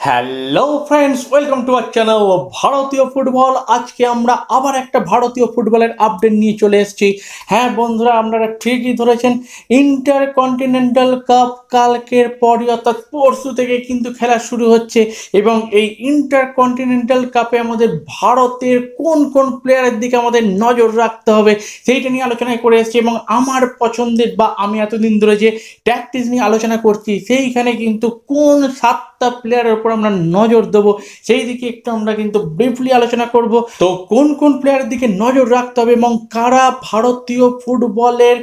Hello friends welcome to our channel ভারতীয় football আজকে আমরা আবার একটা ভারতীয় ফুটবলের আপডেট নিয়ে চলে এসেছি। হ্যাঁ বন্ধুরা, আপনারা ঠিকই ধরেছেন ইন্টার কন্টিনেন্টাল কাপ কালকের পরই, অর্থাৎ পরশু থেকে কিন্তু খেলা শুরু হচ্ছে এবং এই ইন্টার কন্টিনেন্টাল কাপে আমাদের ভারতের কোন কোন প্লেয়ারের দিকে আমাদের নজর রাখতে হবে, সেইটা নিয়ে আলোচনা করে এসেছি এবং আমার পছন্দের বা আমি এতদিন ধরে যে ট্যাকটিস নিয়ে আলোচনা করছি, সেইখানে কিন্তু কোন সাতটা প্লেয়ারের উপর আমরা নজর দেবো। সেই দিকে একটু আমরা কিন্তু ব্রিফলি আলোচনা করব। তো কোন কোন প্লেয়ারের দিকে নজর রাখতে হবে এবং কারা ভারতীয় ফুটবলের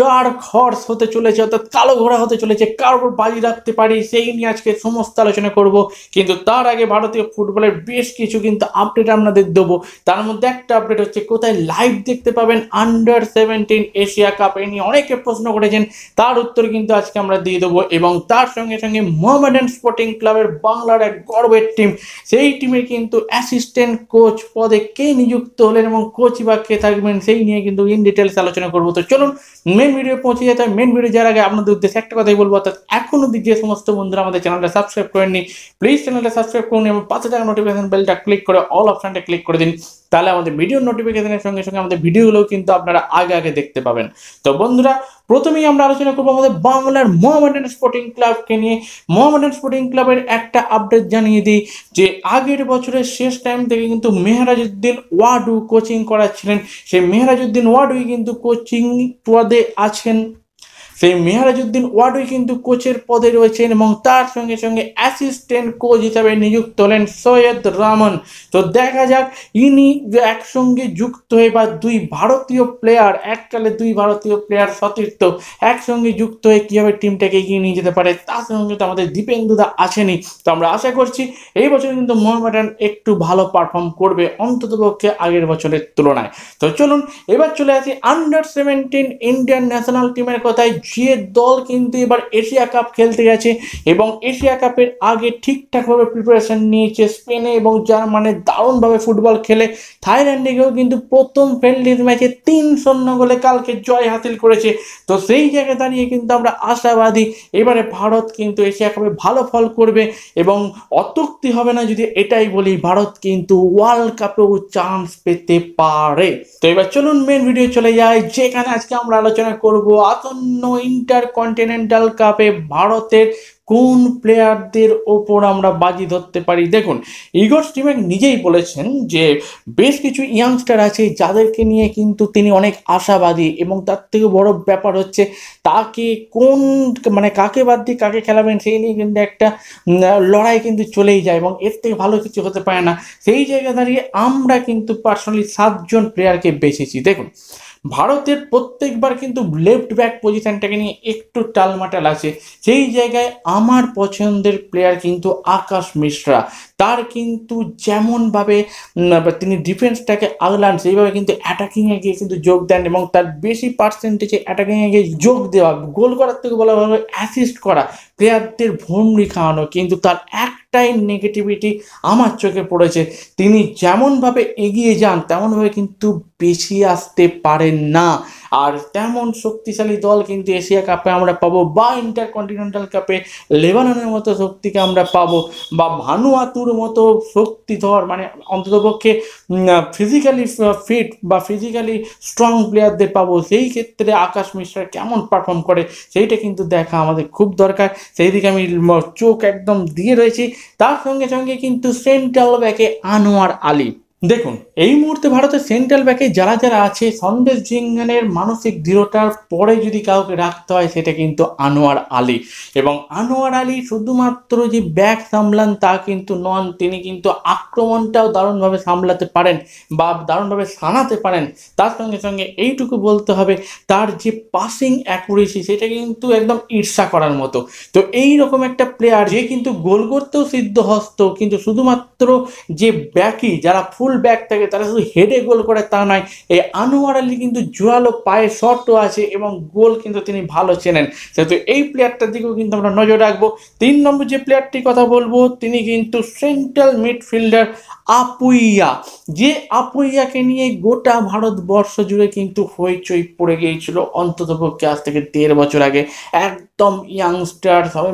ডার্ক হর্স হতে চলেছে অর্থাৎ কালো ঘোড়া হতে চলেছে, কার উপর বাজি রাখতে পারি, সেই নিয়ে আজকে সমস্ত আলোচনা করব। কিন্তু তার আগে ভারতীয় ফুটবলের বেশ কিছু কিন্তু আপডেট আপনাদের দেবো। তার মধ্যে একটা আপডেট হচ্ছে, কোথায় লাইভ দেখতে পাবেন আন্ডার সেভেন্টিন এশিয়া কাপ? এ নিয়ে অনেকে প্রশ্ন করেছেন, তার উত্তর কিন্তু আজকে আমরা দিয়ে দেবো এবং তার সঙ্গে সঙ্গে মোহামেডান স্পোর্টিং ক্লাবের বাংলার এক গর্বের টিম সেই টিমের কিন্তু অ্যাসিস্ট্যান্ট কোচ পদে কে নিযুক্ত হলেন এবং কোচ বা কে থাকবেন, সেই নিয়ে কিন্তু ইন ডিটেলস আলোচনা করব। তো চলুন মেন ভিডিও পৌঁছে যেতে হয় মেন ভিডিও যাওয়ার আগে আপনাদের উদ্দেশ্যে একটা কথাই বলব, অর্থাৎ এখনও অব্দি যে সমস্ত বন্ধুরা আমাদের চ্যানেলটা সাবস্ক্রাইব করেননি প্লিজ চ্যানেলটা সাবস্ক্রাইব করুন এবং পাশে থাকা নোটিফিকেশন বেলটা ক্লিক করে অল অপশানটা ক্লিক করে দিন। তাহলে আমাদের ভিডিও নোটিফিকেশনের সঙ্গে সঙ্গে আমাদের ভিডিওগুলোও কিন্তু আপনারা আগে আগে দেখতে পাবেন। তো বন্ধুরা প্রথমেই আমরা আলোচনা করব আমাদের বাংলার মোহামেডান স্পোর্টিং ক্লাবকে নিয়ে। মোহামেডান স্পোর্টিং ক্লাবের একটা আপডেট জানিয়ে দিই, যে আগের বছরের শেষ টাইম থেকে কিন্তু মেহরাজউদ্দিন ওয়াডু কোচিং করাচ্ছিলেন। সেই মেহরাজউদ্দিন ওয়াডুই কিন্তু কোচিং পদে আছেন। সেই মেহরাজউদ্দিন ওয়াডুই কিন্তু কোচের পদে রয়েছেন এবং তার সঙ্গে সঙ্গে অ্যাসিস্ট্যান্ট কোচ হিসাবে নিযুক্ত হলেন সৈয়দ রহমান তো দেখা যাক, ইনি একসঙ্গে যুক্ত হয়ে বা দুই ভারতীয় প্লেয়ার এককালে দুই ভারতীয় প্লেয়ার সতীর্থ একসঙ্গে যুক্ত হয়ে কীভাবে টিমটাকে এগিয়ে নিয়ে যেতে পারে, তার সঙ্গে তো আমাদের দীপেন্দুদা আসেনি তো আমরা আশা করছি, এই বছর কিন্তু মোহামেডান একটু ভালো পারফর্ম করবে অন্ততপক্ষে আগের বছরের তুলনায়। তো চলুন, এবার চলে আসি আন্ডার সেভেন্টিন ইন্ডিয়ান ন্যাশনাল টিমের কথায়। যে দল কিন্তু এবার এশিয়া কাপ খেলতে গেছে এবং এশিয়া কাপের আগে ঠিকঠাকভাবে প্রিপারেশন নিয়েছে স্পেনে এবং জার্মানে দারুণভাবে ফুটবল খেলে। থাইল্যান্ডে গিয়েও কিন্তু প্রথম ফ্রেন্ডলির ম্যাচে তিন শূন্য গোলে কালকে জয় হাসিল করেছে। তো সেই জায়গায় দাঁড়িয়ে কিন্তু আমরা আশাবাদী, এবারে ভারত কিন্তু এশিয়া কাপে ভালো ফল করবে এবং অত্যুক্তি হবে না যদি এটাই বলি, ভারত কিন্তু ওয়ার্ল্ড কাপেও চান্স পেতে পারে। তো এবার চলুন মেন ভিডিও চলে যায় যেখানে আজকে আমরা আলোচনা করব আসন্ন ইন্টার কন্টিনেন্টাল কাপে ভারতের কোন প্লেয়ারদের ওপর আমরা বাজি ধরতে পারি? দেখুন, ইগর স্টিমেক নিজেই বলেছেন যে বেশ কিছু ইয়াংস্টার আছে যাদেরকে নিয়ে কিন্তু তিনি অনেক আশাবাদী এবং তার থেকে বড় ব্যাপার হচ্ছে তাকে কোন মানে কাকে বাদ দিয়ে কাকে খেলাবেন সেই নিয়ে কিন্তু একটা লড়াই কিন্তু চলেই যায় এবং এর থেকে ভালো কিছু হতে পারে না। সেই জায়গায় দাঁড়িয়ে আমরা কিন্তু পার্সোনালি সাতজন প্লেয়ারকে বেছেছি। দেখুন, ভারতের প্রত্যেকবার কিন্তু লেফট ব্যাক পজিশনটাকে নিয়ে একটু টালমাটাল আছে। সেই জায়গায় আমার পছন্দের প্লেয়ার কিন্তু আকাশ মিশ্রা। তার কিন্তু যেমনভাবে তিনি ডিফেন্সটাকে আগলান, সেইভাবে কিন্তু অ্যাটাকিংয়ে গিয়ে কিন্তু যোগ দেন এবং তার বেশি পার্সেন্টেজে অ্যাটাকিংয়ে গিয়ে যোগ দেওয়া, গোল করার থেকে বলা ভাবে অ্যাসিস্ট করা প্লেয়ারদের ভূমরি খাওয়ানো, কিন্তু তার একটাই নেগেটিভিটি আমার চোখে পড়েছে। তিনি যেমনভাবে এগিয়ে যান, তেমনভাবে কিন্তু পিছিয়ে আসতে পারেন না। আর তেমন শক্তিশালী দল কিন্তু এশিয়া কাপে আমরা পাবো বা ইন্টারকন্টিনেন্টাল কাপে লেবাননের মতো শক্তিকে আমরা পাবো বা ভানুয়াতুর মতো শক্তিধর মানে অন্ততপক্ষে ফিজিক্যালি ফিট বা ফিজিক্যালি স্ট্রং প্লেয়ারদের পাবো। সেই ক্ষেত্রে আকাশ মিশ্রা কেমন পারফর্ম করে, সেইটা কিন্তু দেখা আমাদের খুব দরকার। সেই দিকে আমি চোখ একদম দিয়ে রয়েছি। তার সঙ্গে সঙ্গে কিন্তু সেন্ট্রাল ব্যাকে আনোয়ার আলী। দেখুন, এই মুহূর্তে ভারতের সেন্ট্রাল ব্যাকে যারা যারা আছে, সন্দেশ জিঙ্গানের মানসিক দৃঢ়তার পরে যদি কাউকে রাখতে হয়, সেটা কিন্তু আনোয়ার আলী। এবং আনোয়ার আলী শুধুমাত্র যে ব্যাক সামলান, তা কিন্তু নন, তিনি কিন্তু আক্রমণটাও দারুণভাবে সামলাতে পারেন বা দারুণভাবে সানাতে পারেন। তার সঙ্গে সঙ্গে এইটুকু বলতে হবে, তার যে পাসিং অ্যাকুরেসি সেটা কিন্তু একদম ঈর্ষা করার মতো। তো এই রকম একটা প্লেয়ার যে কিন্তু গোল করতেও সিদ্ধহস্ত, কিন্তু শুধুমাত্র যে ব্যাকই যারা ফুল ফুল ব্যাক থাকে, তারা শুধু হেডে গোল করে তা নয়, এই আনোয়ার আলী কিন্তু জোরালো পায়ে শটও আছে এবং গোল কিন্তু তিনি ভালো চেনেন। সেহেতু এই প্লেয়ারটার দিকেও কিন্তু আমরা নজর রাখব। তিন নম্বর যে প্লেয়ারটির কথা বলব, তিনি কিন্তু সেন্ট্রাল মিডফিল্ডার আপুইয়া, যে আপুইয়াকে নিয়ে গোটা ভারতবর্ষ জুড়ে কিন্তু হইচই পড়ে গিয়েছিল অন্ততপক্ষে আজ থেকে দেড় বছর আগে। এক একদম ইয়াংস্টার সবে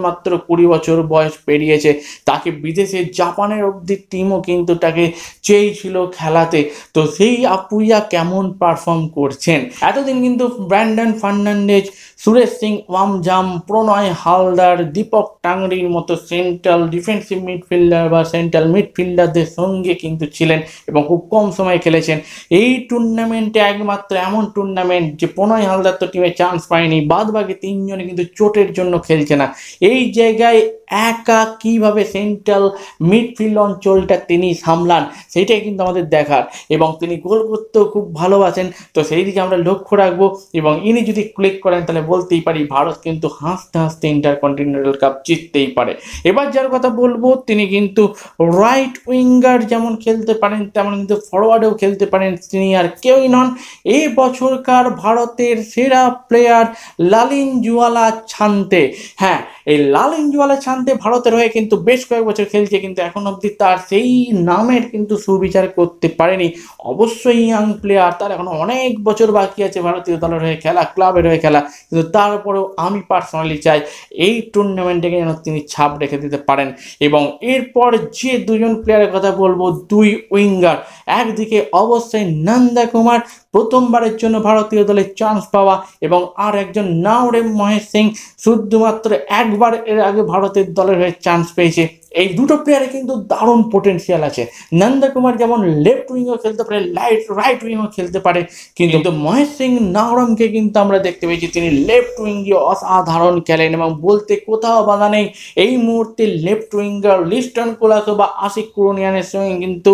কুড়ি বছর বয়স পেরিয়েছে। তাকে বিদেশে জাপানের অবধি টিমও কিন্তু তাকে চেয়েছিল খেলাতে। তো সেই আপুইয়া কেমন পারফর্ম করছেন? এতদিন কিন্তু ব্র্যান্ডন ফার্নান্ডেজ সুরেশ সিং ওয়ামজাম প্রণয় হালদার, দীপক টাংরির মতো সেন্ট্রাল ডিফেন্সিভ মিডফিল্ডার বা সেন্ট্রাল মিডফিল্ডারদের সঙ্গে কিন্তু ছিলেন এবং খুব কম সময় খেলেছেন। এই টুর্নামেন্টে একমাত্র এমন টুর্নামেন্ট যে প্রণয় হালদার তো টিমে চান্স পায়নি বাদ বাকি তিনজনে কিন্তু চোটের জন্য খেলছে না। এই জায়গায় একা কীভাবে সেন্ট্রাল মিডফিল্ড অঞ্চলটা তিনি সামলান, সেইটাই কিন্তু আমাদের দেখার। এবং তিনি গোল করতেও খুব ভালোবাসেন। তো সেই দিকে আমরা লক্ষ্য রাখব এবং ইনি যদি ক্লিক করেন, তাহলে বলতেই পারি ভারত কিন্তু হাসতে হাসতে ইন্টার কন্টিনেন্টাল কাপ জিততেই পারে। এবার যার কথা বলব, তিনি কিন্তু রাইট উইঙ্গার যেমন খেলতে পারেন, তেমন কিন্তু ফরওয়ার্ডেও খেলতে পারেন তিনি আর কেউই নন। এই বছরকার ভারতের সেরা প্লেয়ার লালিন জুয়ালা ছানতে। হ্যাঁ এই লাল জুয়ালা ছানতে ভারতের হয়ে কিন্তু বেশ কয়েক বছর খেলছে, কিন্তু এখন অবধি তার সেই নামের কিন্তু সুবিচার করতে পারেনি। অবশ্যই ইয়াং প্লেয়ার তার এখন অনেক বছর বাকি আছে ভারতীয় দলের হয়ে খেলা ক্লাবের হয়ে খেলা, কিন্তু তারপরেও আমি পার্সোনালি চাই এই টুর্নামেন্টে যেন তিনি ছাপ রেখে দিতে পারেন। এবং এরপর যে দুজন প্লেয়ারের কথা বলব, দুই উইঙ্গার একদিকে অবশ্যই নন্দা কুমার প্রথমবারের জন্য ভারতীয় দলে চান্স পাওয়া এবং আর একজন নাওরে মহেশ সিং শুধুমাত্র একবার এর আগে ভারতের দলের হয়ে চান্স পেয়েছে। এই দুটো প্লেয়ারে কিন্তু দারুণ পোটেন্সিয়াল আছে। নন্দা কুমার যেমন লেফট উইংও খেলতে পারে লাইট রাইট উইংও খেলতে পারে কিন্তু মহেশ সিং নাওরমকে কিন্তু আমরা দেখতে পেয়েছি তিনি লেফট উইং দিয়ে অসাধারণ খেলেন এবং বলতে কোথাও বাধা নেই এই মুহূর্তে লেফট উইঙ্গার লিস্টন কোলাসো বা আশিক কুরনিয়ানের সঙ্গে কিন্তু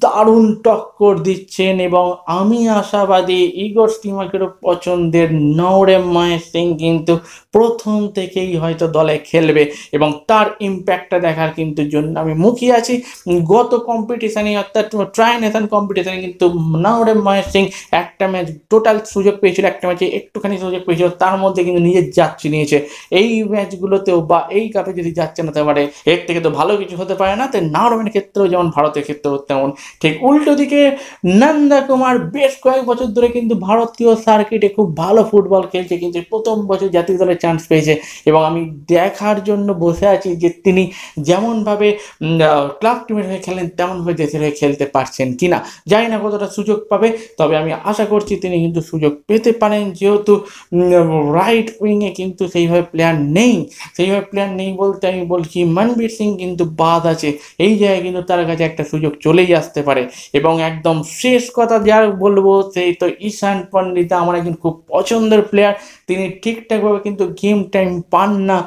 দারুণ টক্কর দিচ্ছেন এবং আমি আশাবাদী ইগর স্টিমাকেরও পছন্দের নওরে মহেশ সিং কিন্তু প্রথম থেকেই হয়তো দলে খেলবে এবং তার ইম্প্যাক্টটা দেখার কিন্তু জন্য আমি মুখিয়ে আছি। গত কম্পিটিশানে অর্থাৎ ট্রাই নেশন কম্পিটিশানে কিন্তু নাওরে মহেশ সিং একটা ম্যাচ টোটাল সুযোগ পেয়েছিল, একটা ম্যাচে একটুখানি সুযোগ পেয়েছিল, তার মধ্যে কিন্তু নিজের যাচ্ছি নিয়েছে। এই ম্যাচগুলোতেও বা এই কাপে যদি যাচ্ছে না পারে, এর থেকে তো ভালো কিছু হতে পারে না। তাই নাওরমের ক্ষেত্রেও যেমন ভারতের ক্ষেত্রেও তেমন। ঠিক উল্টো দিকে নন্দা কুমার বেশ কয়েক বছর ধরে কিন্তু ভারতীয় সার্কিটে খুব ভালো ফুটবল খেলছে, কিন্তু প্রথম বছর জাতীয় দলের চান্স পেয়েছে। এবং আমি দেখার জন্য বসে আছি যে তিনি যেমনভাবে ক্লাব টিমের হয়ে খেলেন, তেমনভাবে দেশের হয়ে খেলতে পারছেন কি না জানি না কতটা সুযোগ পাবে, তবে আমি আশা করছি তিনি কিন্তু সুযোগ পেতে পারেন, যেহেতু রাইট উইংয়ে কিন্তু সেইভাবে প্লেয়ার নেই। সেইভাবে প্লেয়ার নেই বলতে আমি বলছি, মনবীর সিং কিন্তু বাদ আছে। এই জায়গায় কিন্তু তার কাছে একটা সুযোগ চলেই আসতে পারে। এবং একদম শেষ কথা যা বলব, সেই তো ঈশান পণ্ডিতা, আমার একজন খুব পছন্দের প্লেয়ার তিনি ঠিকঠাকভাবে কিন্তু গেম টাইম পান না।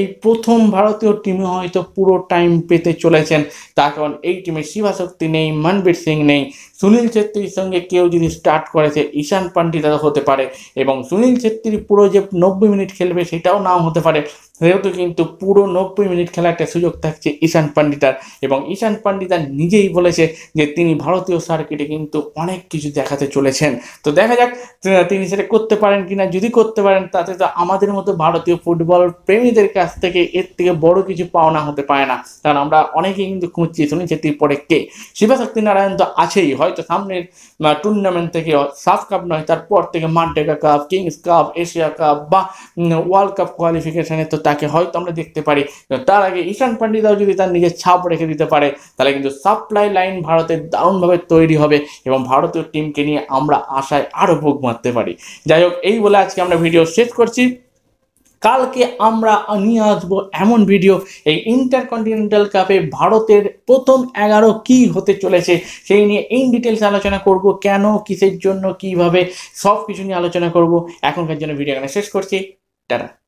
এই প্রথম ভারতীয় টিমে হয়তো পুরো টাইম পেতে চলেছেন। তার কারণ এই টিমে শিবাশক্তি নেই, মনবীর সিং নেই, সুনীল ছেত্রীর সঙ্গে কেউ যদি স্টার্ট করেছে, ঈশান পান্ডিতা হতে পারে এবং সুনীল ছেত্রী পুরো যে নব্বই মিনিট খেলবে সেটাও নাও হতে পারে। সেহেতু কিন্তু পুরো নব্বই মিনিট খেলার একটা সুযোগ থাকছে ঈশান পান্ডিতার এবং ঈশান পান্ডিতা নিজেই বলেছে যে তিনি ভারতীয় সার্কিটে কিন্তু অনেক কিছু দেখাতে চলেছেন। তো দেখা যাক তিনি সেটা করতে পারেন কিনা। যদি করতে পারেন, তাতে তো আমাদের মতো ভারতীয় ফুটবল প্রেমীদের কাছ থেকে এর থেকে বড় কিছু পাওনা হতে পারে না। কারণ আমরা অনেকেই কিন্তু খুঁজছি শুনি যে পরে কে? শিবাশক্তি নারায়ণ তো আছেই। হয়তো সামনের টুর্নামেন্ট থেকে সাফ কাপ নয়, তারপর থেকে Merdeka cup Kings cup Asia cup বা ওয়ার্ল্ড কাপ কোয়ালিফিকেশানে তো তাকে হয়তো আমরা দেখতে পারি। তার আগে ঈশান পান্ডিতাও যদি তার নিজের ছাপ রেখে দিতে পারে, তাহলে কিন্তু সাপ্লাই লাইন ভারতের দারুণভাবে তৈরি হবে এবং ভারতীয় টিমকে নিয়ে আমরা আশায় আরও বুক মারতে পারি। যাই হোক, এই বলে আজকে আমরা ভিডিও শেষ করছি। কালকে আমরা নিয়ে আসব এমন ভিডিও এই ইন্টারকন্টিনেন্টাল কাপে ভারতের প্রথম এগারো কি হতে চলেছে সেই নিয়ে ইন ডিটেলস আলোচনা করব, কেন, কিসের জন্য, কীভাবে সব কিছু নিয়ে আলোচনা করব। এখনকার জন্য ভিডিও এখানে শেষ করছি। টাটা।